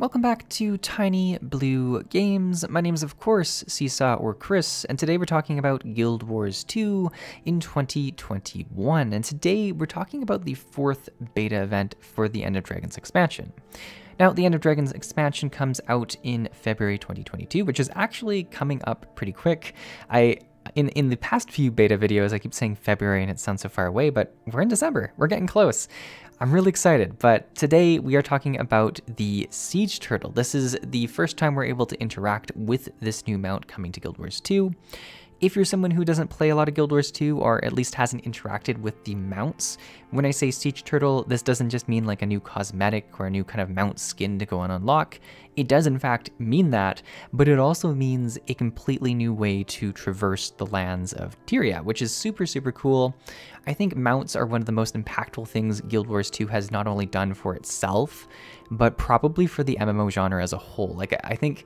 Welcome back to Tiny Blue Games. My name is, of course, Csaw or Chris, and today we're talking about Guild Wars 2 in 2021. And today we're talking about the fourth beta event for the End of Dragons expansion. Now, the End of Dragons expansion comes out in February 2022, which is actually coming up pretty quick. I in in the past few beta videos, I keep saying February and it sounds so far away, but we're in December. We're getting close. I'm really excited, but today we are talking about the Siege Turtle. This is the first time we're able to interact with this new mount coming to Guild Wars 2. If you're someone who doesn't play a lot of Guild Wars 2 or at least hasn't interacted with the mounts, when I say Siege Turtle, this doesn't just mean like a new cosmetic or a new kind of mount skin to go and unlock. It does in fact mean that, but it also means a completely new way to traverse the lands of Tyria, which is super, super cool. I think mounts are one of the most impactful things Guild Wars 2 has not only done for itself, but probably for the MMO genre as a whole. Like, I think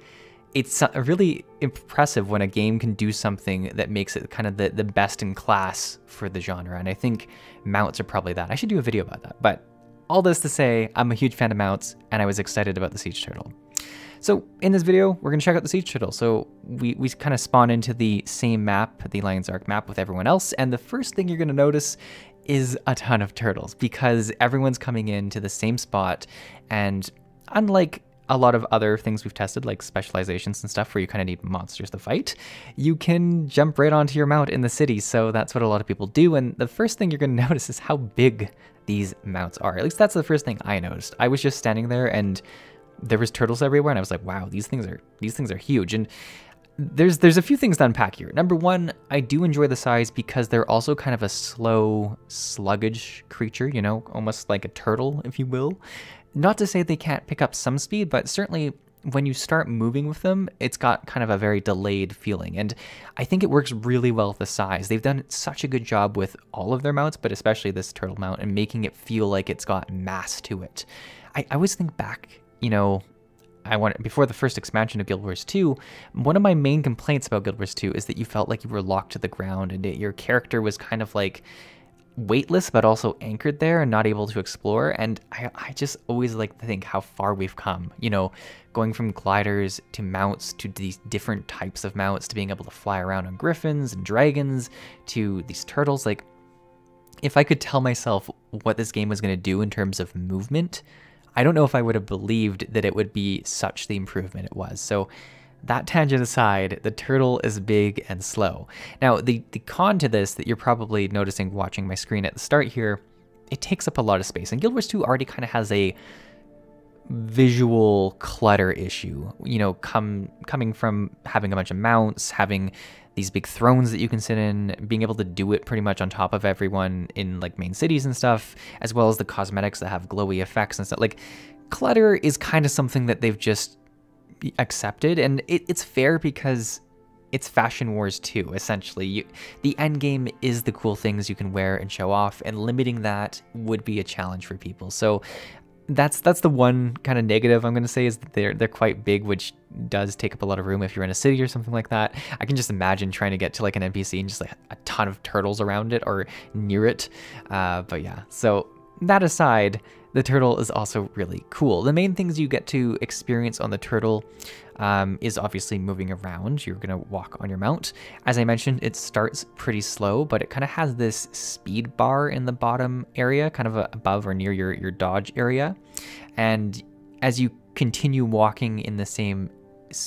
it's uh, really impressive when a game can do something that makes it kind of the, the best in class for the genre. And I think mounts are probably that. I should do a video about that. But all this to say, I'm a huge fan of mounts and I was excited about the Siege Turtle. So in this video, we're going to check out the Siege Turtle. So we, we kind of spawn into the same map, the Lion's Arch map with everyone else. And the first thing you're going to notice is a ton of turtles because everyone's coming into the same spot. And unlike a lot of other things we've tested, like specializations and stuff, where you kind of need monsters to fight, you can jump right onto your mount in the city. So that's what a lot of people do. And the first thing you're going to notice is how big these mounts are. At least that's the first thing I noticed. I was just standing there and there was turtles everywhere, and I was like, wow, these things are these things are huge. And there's there's a few things to unpack here. Number one, I do enjoy the size because they're also kind of a slow, sluggish creature, you know, almost like a turtle, if you will. Not to say they can't pick up some speed, but certainly when you start moving with them, it's got kind of a very delayed feeling. And I think it works really well with the size. They've done such a good job with all of their mounts, but especially this turtle mount, and making it feel like it's got mass to it. I, I always think back, you know, I want before the first expansion of Guild Wars 2, one of my main complaints about Guild Wars 2 is that you felt like you were locked to the ground and it, your character was kind of like weightless but also anchored there and not able to explore. And I, I just always like to think how far we've come you know going from gliders to mounts to these different types of mounts to being able to fly around on griffins and dragons to these turtles. Like if i could tell myself what this game was going to do in terms of movement i don't know if i would have believed that it would be such the improvement it was. So that tangent aside, the turtle is big and slow. Now, the, the con to this that you're probably noticing watching my screen at the start here, it takes up a lot of space. And Guild Wars 2 already kind of has a visual clutter issue, you know, come coming from having a bunch of mounts, having these big thrones that you can sit in, being able to do it pretty much on top of everyone in like main cities and stuff, as well as the cosmetics that have glowy effects and stuff. Like clutter is kind of something that they've just accepted, and it, it's fair because it's Fashion Wars 2, essentially. You, the end game is the cool things you can wear and show off, and limiting that would be a challenge for people. So that's that's the one kind of negative I'm going to say is that they're they're quite big, which does take up a lot of room if you're in a city or something like that. I can just imagine trying to get to like an NPC and just like a ton of turtles around it or near it. Uh, but yeah, so that aside, the turtle is also really cool. The main things you get to experience on the turtle um, is obviously moving around. You're to walk on your mount. As I mentioned, it starts pretty slow, but it kind of has this speed bar in the bottom area, kind of above or near your, your dodge area. And as you continue walking in the same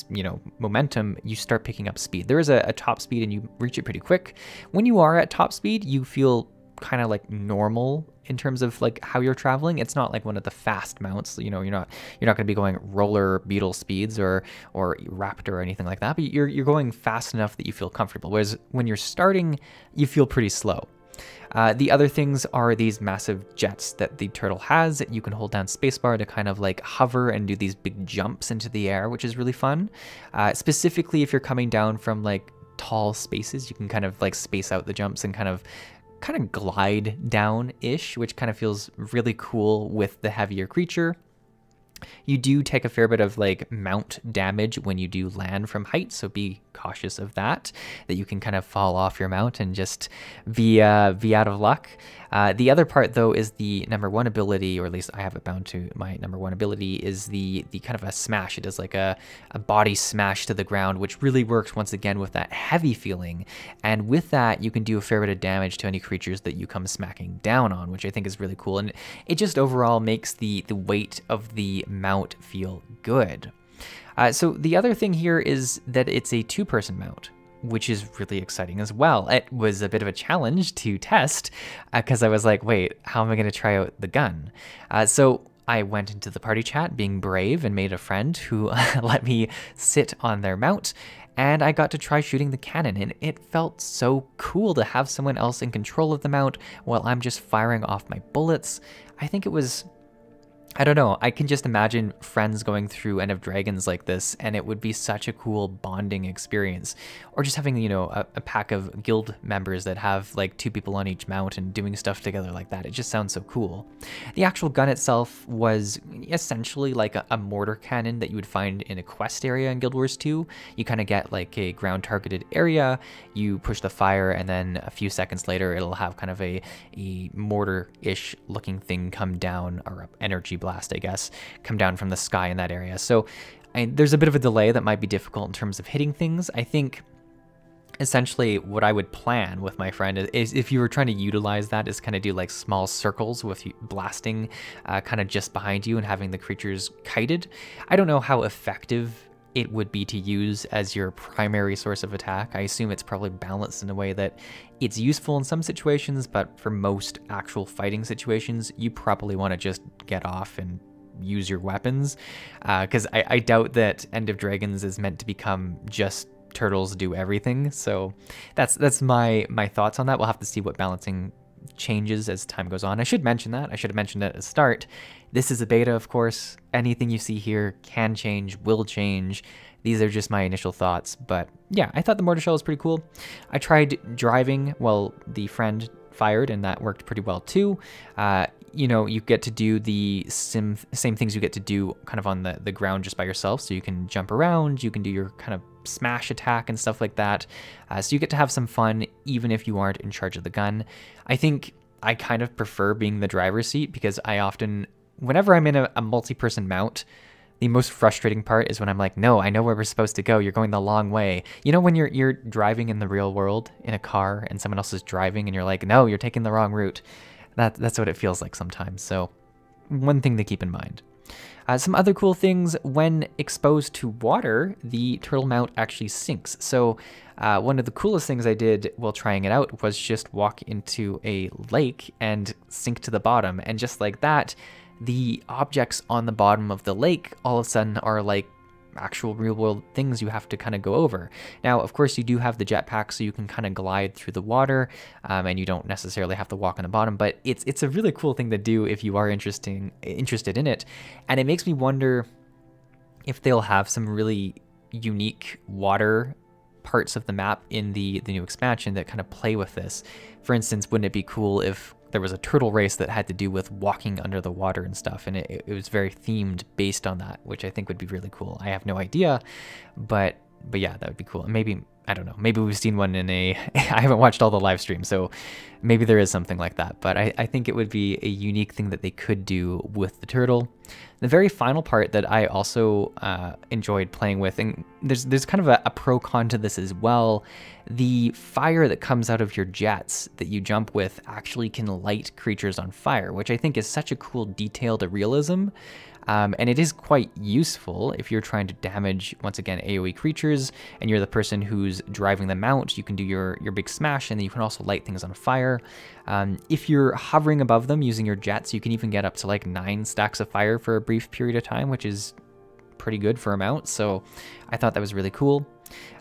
you know momentum you start picking up speed there is a, a top speed and you reach it pretty quick when you are at top speed you feel kind of like normal in terms of like how you're traveling. It's not like one of the fast mounts. You know, you're not you're not going to be going roller beetle speeds or or raptor or anything like that. But you're you're going fast enough that you feel comfortable. Whereas when you're starting, you feel pretty slow. Uh, the other things are these massive jets that the turtle has. You can hold down spacebar to kind of like hover and do these big jumps into the air, which is really fun. Uh, specifically, if you're coming down from like tall spaces, you can kind of like space out the jumps and kind of kind of glide down ish, which kind of feels really cool with the heavier creature. You do take a fair bit of like mount damage when you do land from height, so be cautious of that, that you can kind of fall off your mount and just be, uh, be out of luck. Uh, the other part though is the number one ability, or at least I have it bound to my number one ability, is the the kind of a smash. It does like a, a body smash to the ground, which really works once again with that heavy feeling. And with that, you can do a fair bit of damage to any creatures that you come smacking down on, which I think is really cool. And it just overall makes the the weight of the mount feel good. Uh, so the other thing here is that it's a two-person mount which is really exciting as well. It was a bit of a challenge to test because uh, I was like, wait, how am I going to try out the gun? Uh, so I went into the party chat being brave and made a friend who let me sit on their mount. And I got to try shooting the cannon, and it felt so cool to have someone else in control of the mount while I'm just firing off my bullets. I think it was I don't know. I can just imagine friends going through End of Dragons like this, and it would be such a cool bonding experience. Or just having, you know, a, a, pack of guild members that have like two people on each mount and doing stuff together like that. It just sounds so cool. The actual gun itself was essentially like a, a mortar cannon that you would find in a quest area in Guild Wars 2. You kind of get like a ground targeted area, you push the fire, and then a few seconds later, it'll have kind of a, a mortar ish looking thing come down or energy blast blast, I guess, come down from the sky in that area. So I, there's a bit of a delay that might be difficult in terms of hitting things. I think essentially what I would plan with my friend is, if you were trying to utilize that is kind of do like small circles with blasting uh, kind of just behind you and having the creatures kited. I don't know how effective it would be to use as your primary source of attack. I assume it's probably balanced in a way that it's useful in some situations, but for most actual fighting situations, you probably want to just get off and use your weapons. Because uh, I, I doubt that End of Dragons is meant to become just turtles do everything. So that's that's my my thoughts on that. We'll have to see what balancing changes as time goes on. I should mention that. I should have mentioned it at the start. This is a beta, of course. Anything you see here can change, will change. These are just my initial thoughts, but yeah, I thought the mortar shell was pretty cool. I tried driving while the friend fired, and that worked pretty well too. Uh, you know, you get to do the sim, same things you get to do kind of on the, the ground just by yourself. So you can jump around, you can do your kind of smash attack and stuff like that. Uh, so you get to have some fun even if you aren't in charge of the gun. I think I kind of prefer being the driver's seat because I often, whenever I'm in a, a multi person mount, the most frustrating part is when I'm like, no, I know where we're supposed to go. You're going the long way. You know when you're you're driving in the real world in a car and someone else is driving and you're like, no, you're taking the wrong route. That that's what it feels like sometimes. So one thing to keep in mind. Uh, some other cool things, when exposed to water, the turtle mount actually sinks. So uh, one of the coolest things I did while trying it out was just walk into a lake and sink to the bottom. And just like that, the objects on the bottom of the lake all of a sudden are like actual real world things you have to kind of go over. Now, of course, you do have the jetpack, so you can kind of glide through the water, um, and you don't necessarily have to walk on the bottom. But it's it's a really cool thing to do if you are interesting interested in it, and it makes me wonder if they'll have some really unique water parts of the map in the the new expansion that kind of play with this. For instance, wouldn't it be cool if there was a turtle race that had to do with walking under the water and stuff, and it, it was very themed based on that, which I think would be really cool. I have no idea, but but yeah, that would be cool. Maybe I don't know. Maybe we've seen one in a. I haven't watched all the live streams, so maybe there is something like that. But I, I think it would be a unique thing that they could do with the turtle. The very final part that I also uh, enjoyed playing with, and there's there's kind of a, a pro con to this as well. The fire that comes out of your jets that you jump with actually can light creatures on fire, which I think is such a cool detail to realism. Um, and it is quite useful if you're trying to damage, once again, AoE creatures, and you're the person who's driving them out. You can do your, your big smash, and then you can also light things on fire. Um, if you're hovering above them using your jets, you can even get up to like nine stacks of fire for a brief period of time, which is pretty good for a mount. So I thought that was really cool.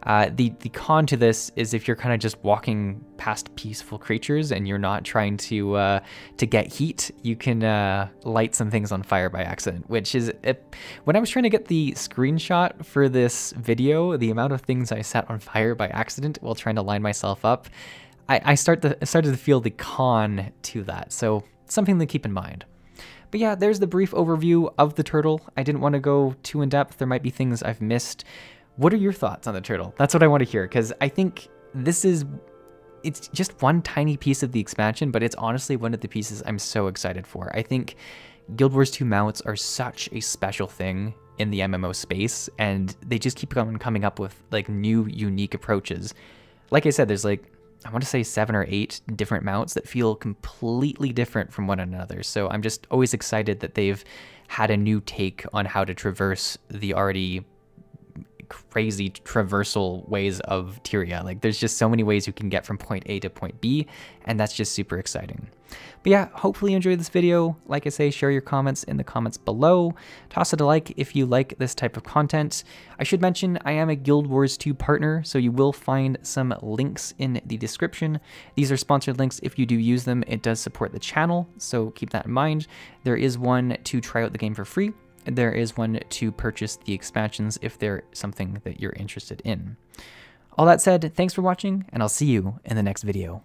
Uh, the the con to this is if you're kind of just walking past peaceful creatures and you're not trying to uh, to get heat, you can uh, light some things on fire by accident. Which is it, when I was trying to get the screenshot for this video, the amount of things I set on fire by accident while trying to line myself up, I, I start to started to feel the con to that. So something to keep in mind. But yeah, there's the brief overview of the turtle. I didn't want to go too in depth. There might be things I've missed. What are your thoughts on the turtle? That's what I want to hear because I think this is it's just one tiny piece of the expansion, but it's honestly one of the pieces I'm so excited for. I think Guild Wars 2 mounts are such a special thing in the MMO space, and they just keep on coming up with like new, unique approaches. Like I said, there's like I want to say seven or eight different mounts that feel completely different from one another. So I'm just always excited that they've had a new take on how to traverse the already crazy traversal ways of Tyria. Like there's just so many ways you can get from point A to point B, and that's just super exciting. But yeah, hopefully you enjoyed this video. Like I say, share your comments in the comments below. Toss it a like if you like this type of content. I should mention I am a Guild Wars 2 partner, so you will find some links in the description. These are sponsored links. If you do use them, it does support the channel, so keep that in mind. There is one to try out the game for free, there is one to purchase the expansions if they're something that you're interested in. All that said, thanks for watching, and I'll see you in the next video.